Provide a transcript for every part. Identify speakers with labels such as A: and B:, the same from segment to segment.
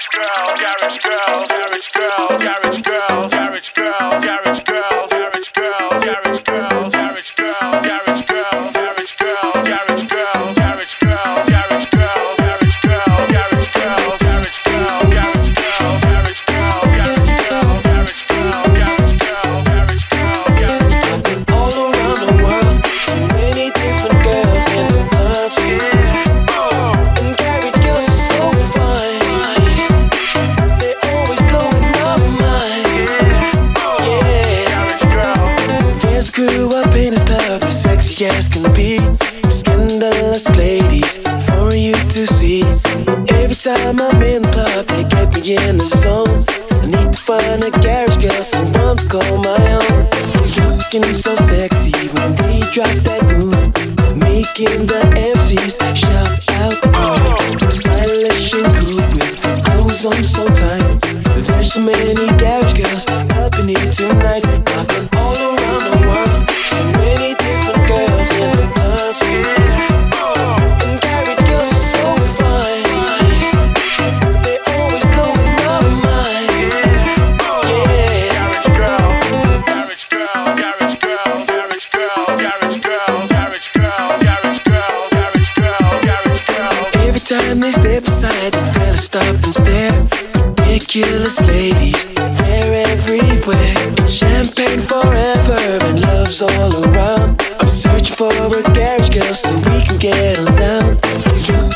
A: Garage girl, garage girl, garage girl, garage girl, garage girl, garage girl.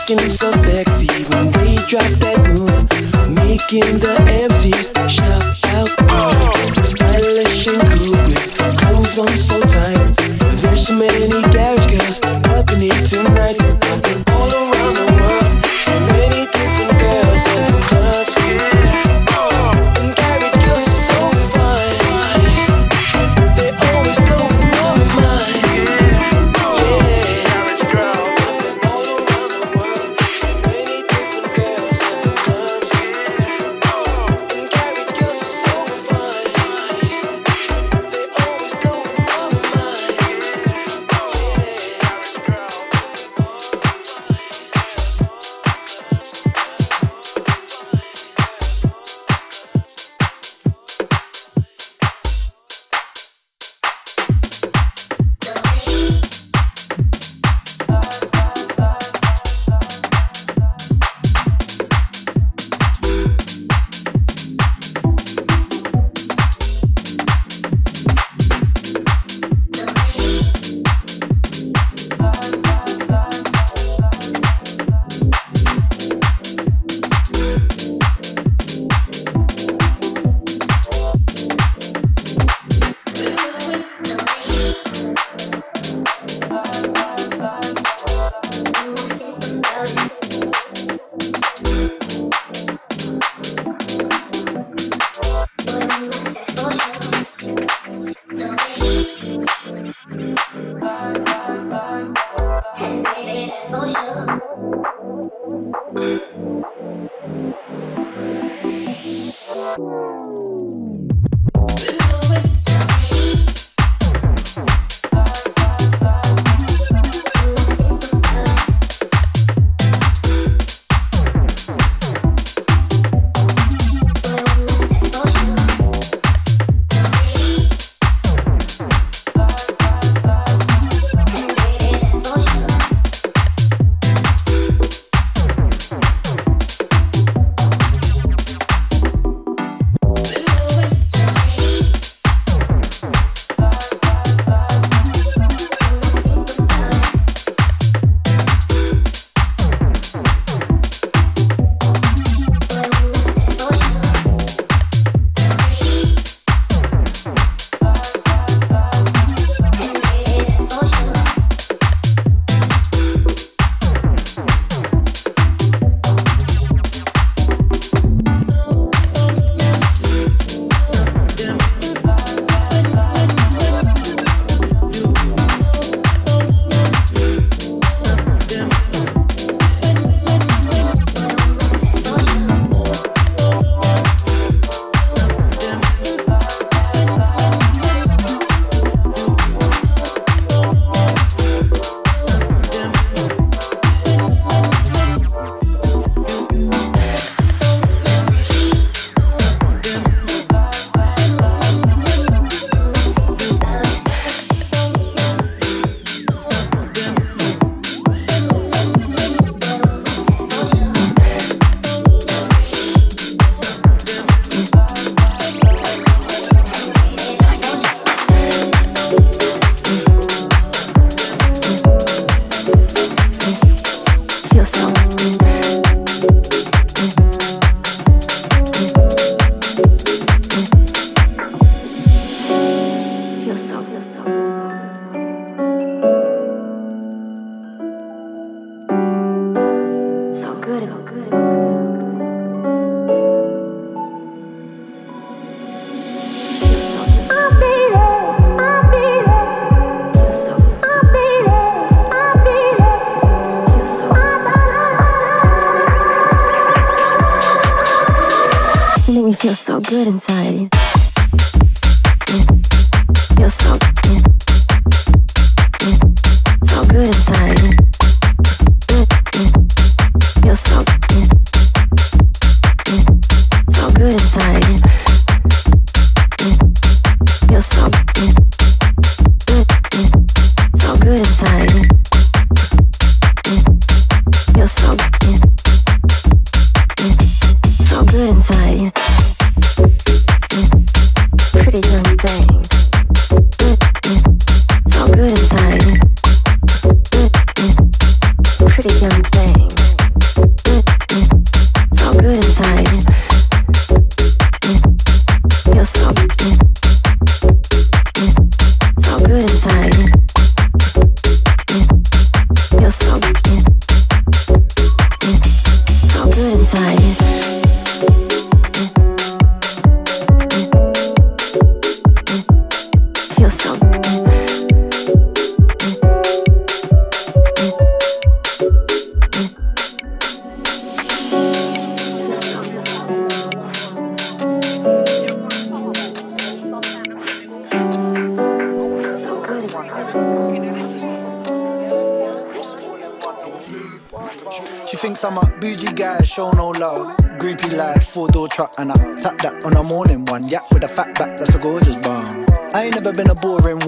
A: looking so sexy when they drop that move, making the MCs shout out. Ooh. Stylish and cool with clothes on so tight. There's so
B: many garage girls up in it tonight. I've all around the world. 不行。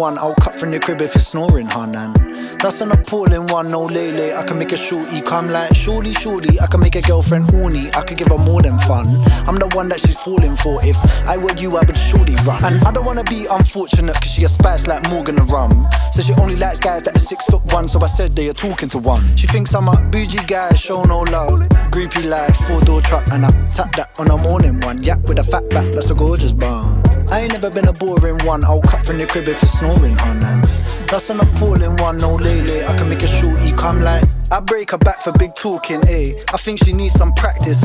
B: One. I'll cut from the crib if you're snoring, hun. And that's an appalling one. No lele, I can make a shorty come like surely, surely. I can make a girlfriend horny. I could give her more than fun. I'm the one that she's falling for. If I were you, I would surely run. And I don't wanna be unfortunate, cause she a spice like Morgan the rum. So she only likes guys that are six foot one. So I said they are talking to one. She thinks I'm a bougie guy, show no love. Groupie life, four door truck, and I tap that on a morning one. Yak with a fat back, that's a gorgeous bum. I ain't never been a boring one. I'll cut from the crib if you're snoring, hun. And that's an appalling one. No lele, I can make a shorty come like. I break her back for big talking, eh? I think she needs some practice.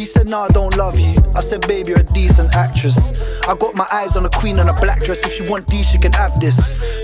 B: She said, Nah, I don't love you. I said, Baby, you're a decent actress. I got my eyes on a queen in a black dress. If she want these, she can have this.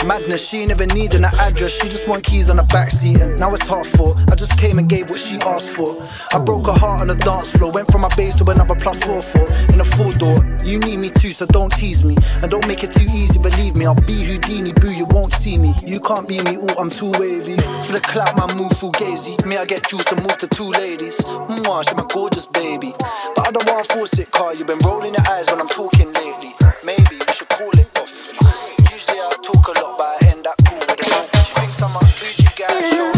B: Madness, she ain't even needing an address. She just want keys on the backseat, and now it's hard for. I just came and gave what she asked for. I broke her heart on the dance floor. Went from my base to another plus four four in a four door. You need me too, so don't tease me. And don't make it too easy, believe me. I'll be Houdini, boo, you won't see me. You can't be me, ooh, I'm too wavy. For the clout, my move full gazy. Me, I get juice to move to two ladies. Mwah, she my gorgeous baby. But I don't want to force it, car. You've been rolling your eyes when I'm talking lately. Maybe we should call it off. Usually I talk a lot, but I end up cool with it. She thinks I'm a bougie guy,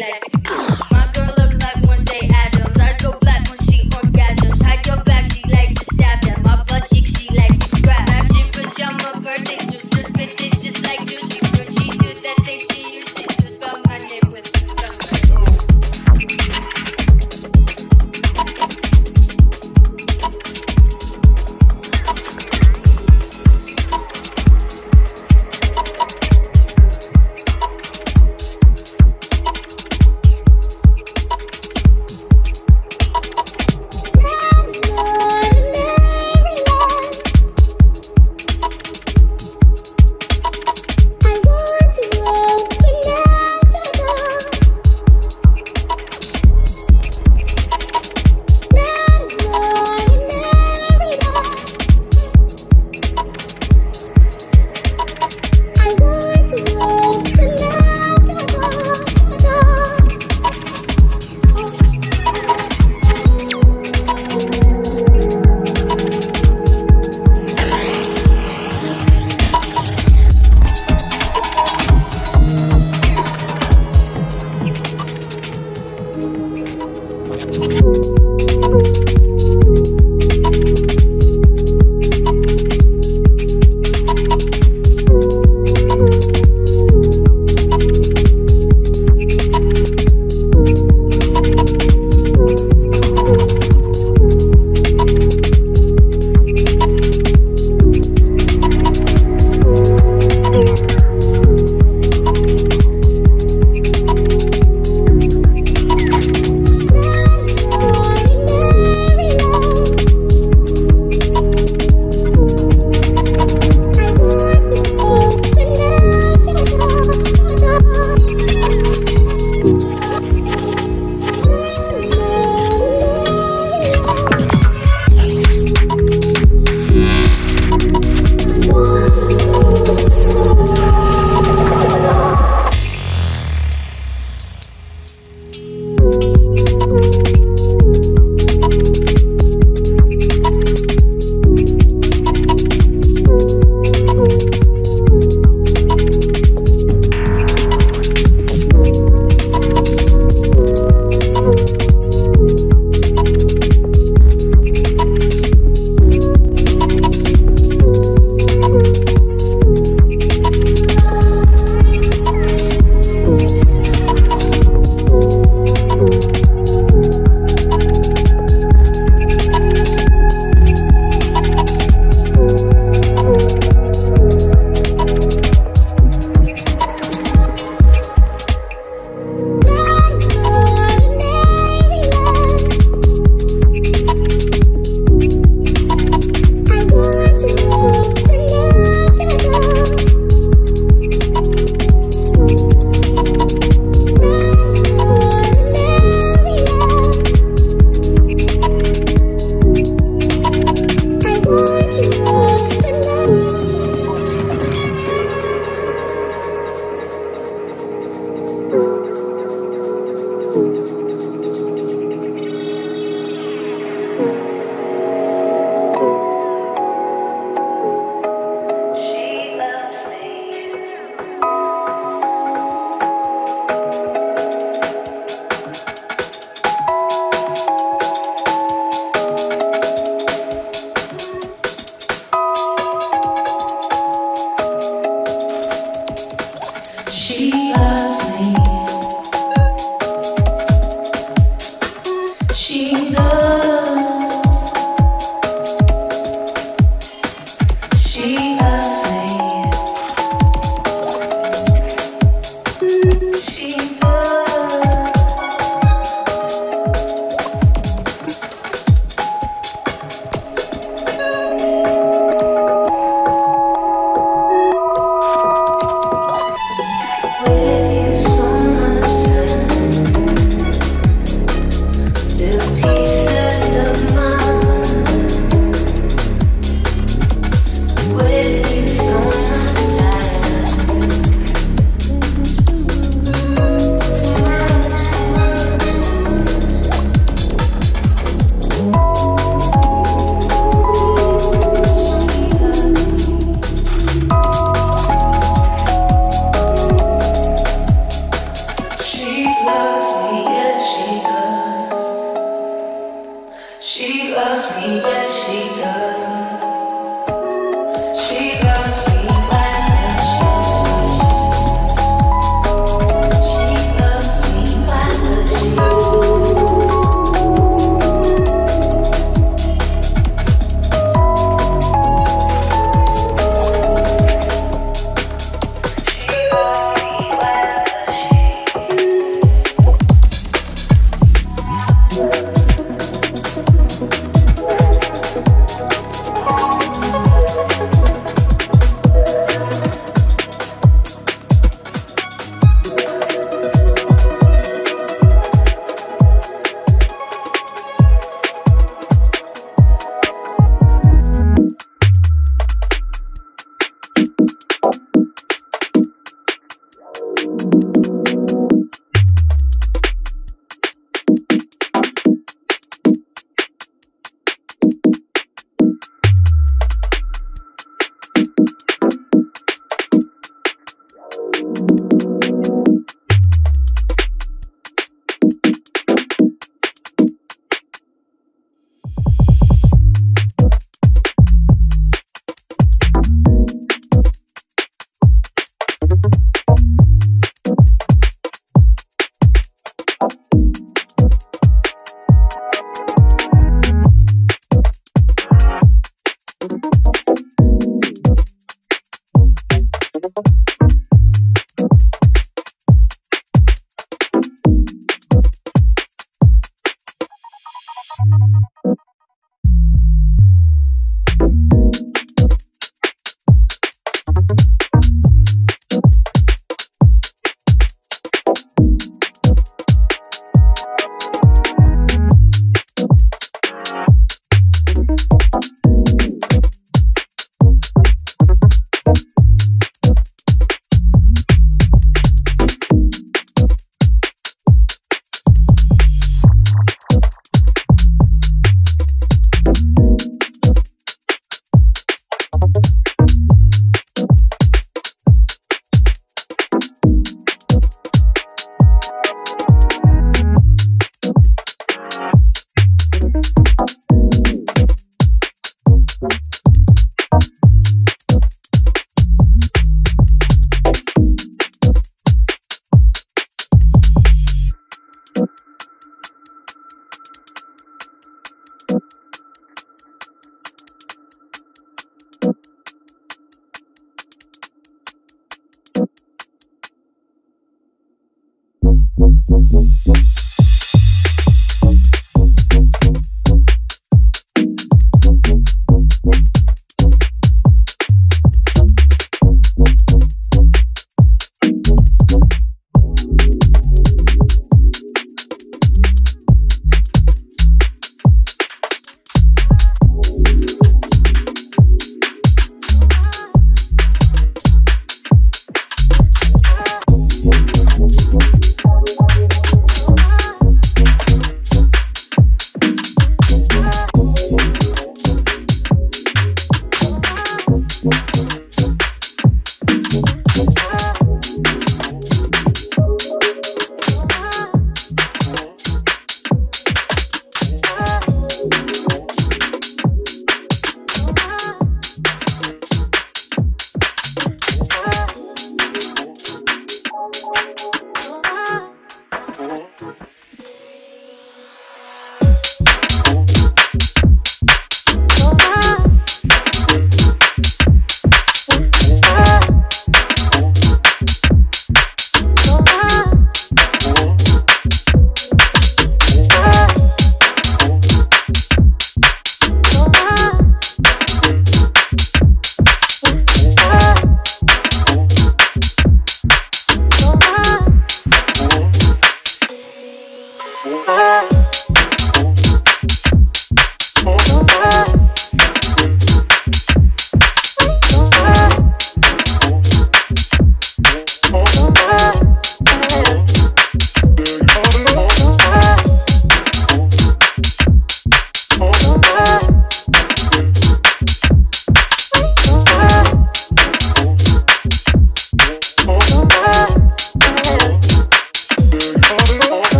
B: like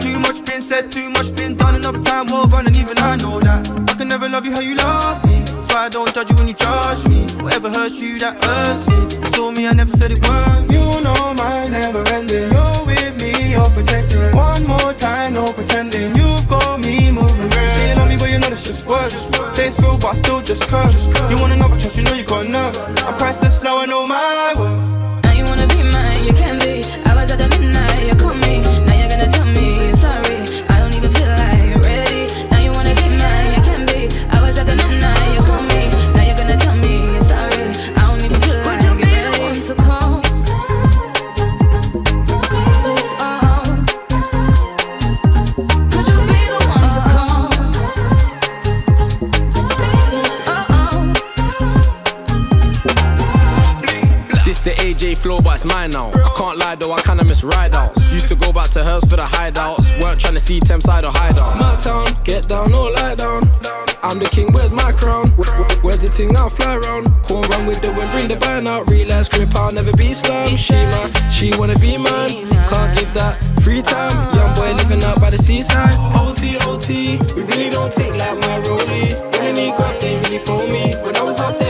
B: Too much been said, too much been done, enough time will run, and even I know that. I can never
A: love you how you love me. so I don't judge you when you judge me. Whatever hurts you, that hurts me. You saw me, I never said it was. You know my never ending. You're with me, you're protected. One more time, no pretending. You've got me moving. Say you love me, but you know that's just words. Say it's real, but I still just curse. You want another trust, you
C: know you got enough. I'm priceless. Now. I can't lie though, I kinda miss ride outs. Used to go back to hers for the hideouts. Weren't trying to see Thameside or hideout. My town, get down or lie down. I'm the king, where's my crown? Where's the ting I'll fly round? Corn run with the wind, bring the band out. Realize grip, I'll never be slum. She man, she wanna be mine. Can't give that free time. Young boy living out by the seaside. OT, OT, we really don't take like my rollie. When I need grab, they really for me. When I was up there,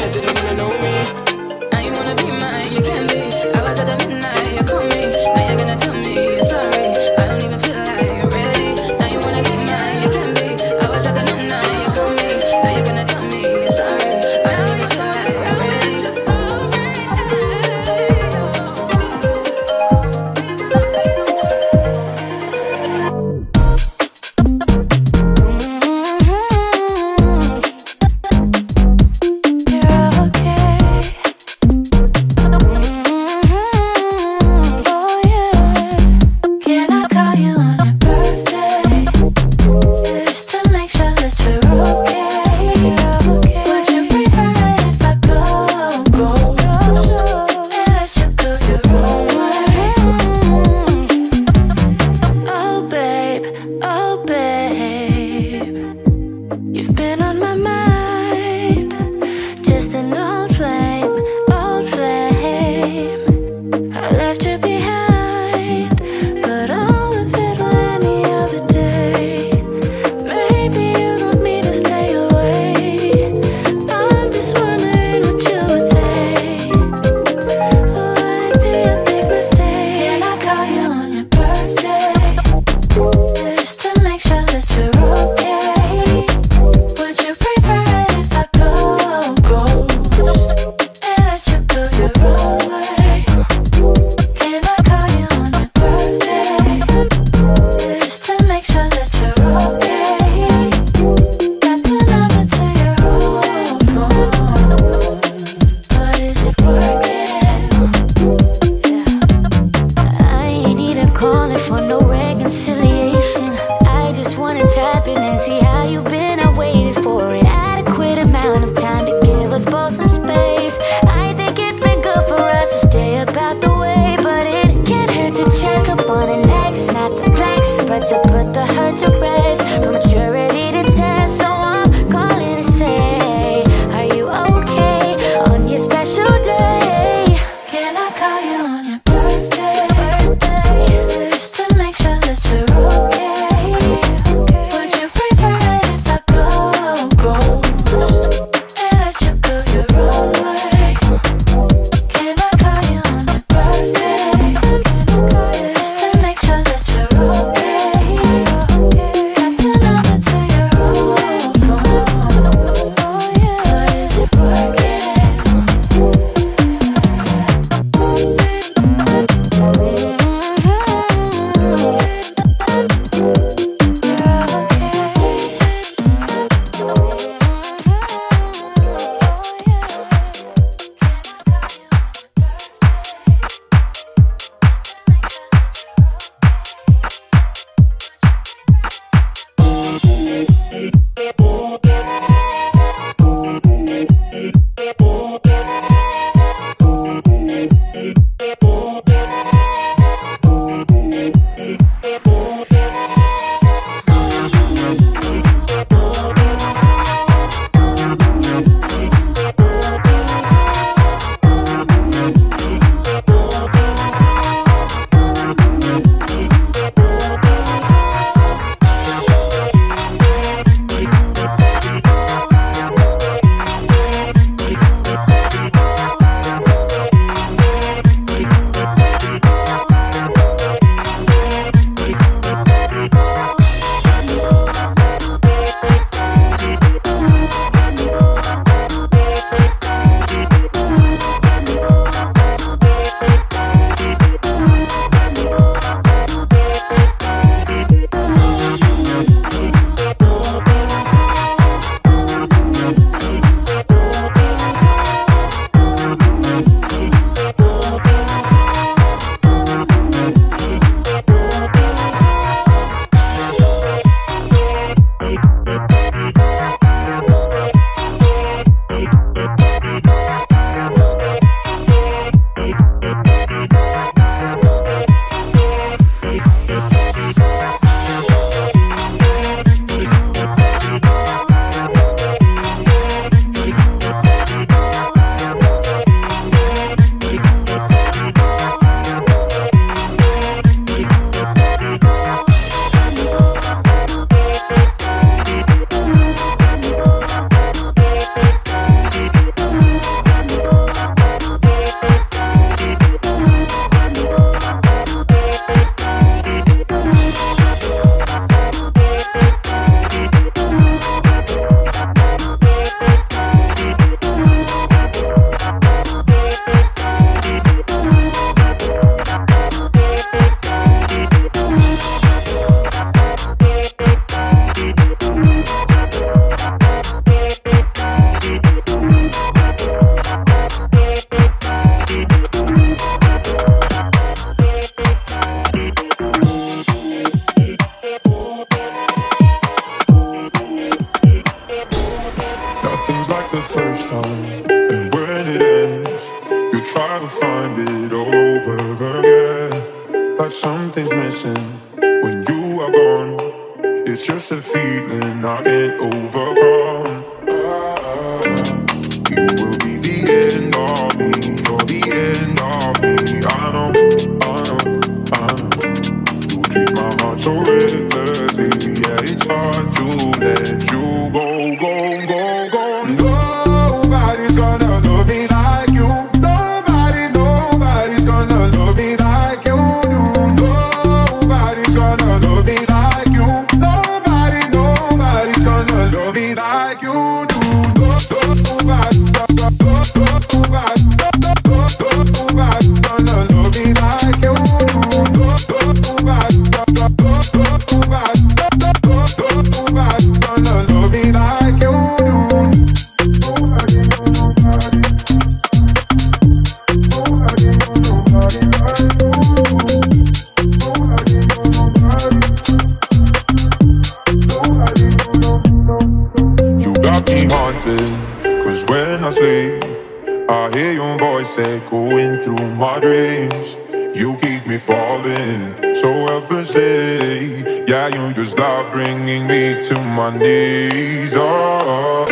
D: are bringing me to my knees. Oh,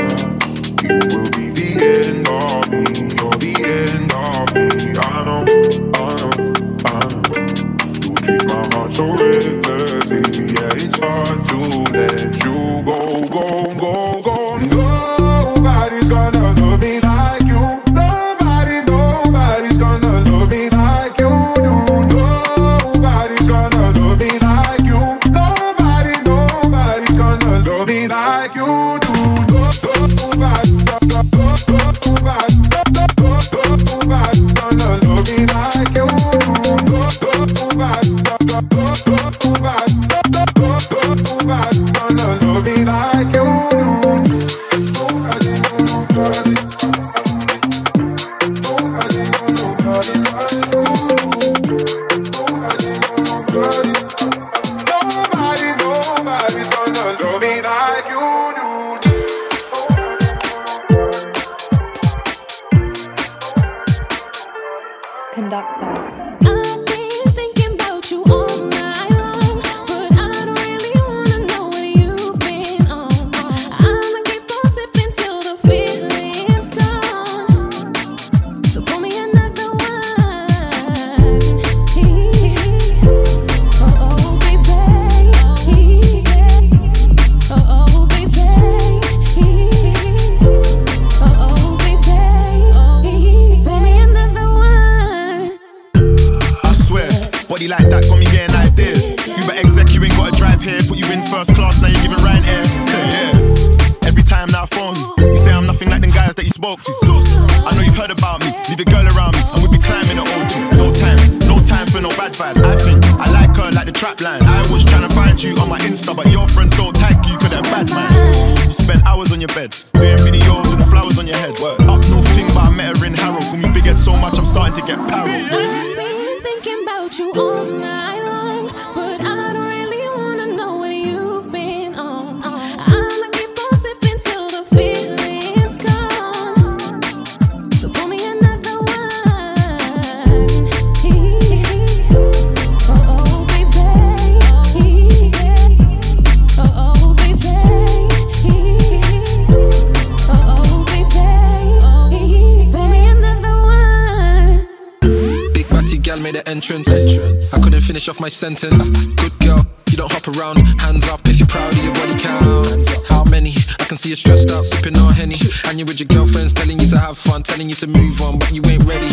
D: you will be the end of me. You're the end of me. I know, I know, I know. You treat my heart so recklessly. Yeah, it's hard to let you go, go, go, go.
E: go. finish off my sentence. Good girl, you don't hop around. Hands up if you're proud of your body count. How many? I can see you stressed out, sipping on Henny. And you're with your girlfriends, telling you to have fun, telling you to move on, but you ain't ready.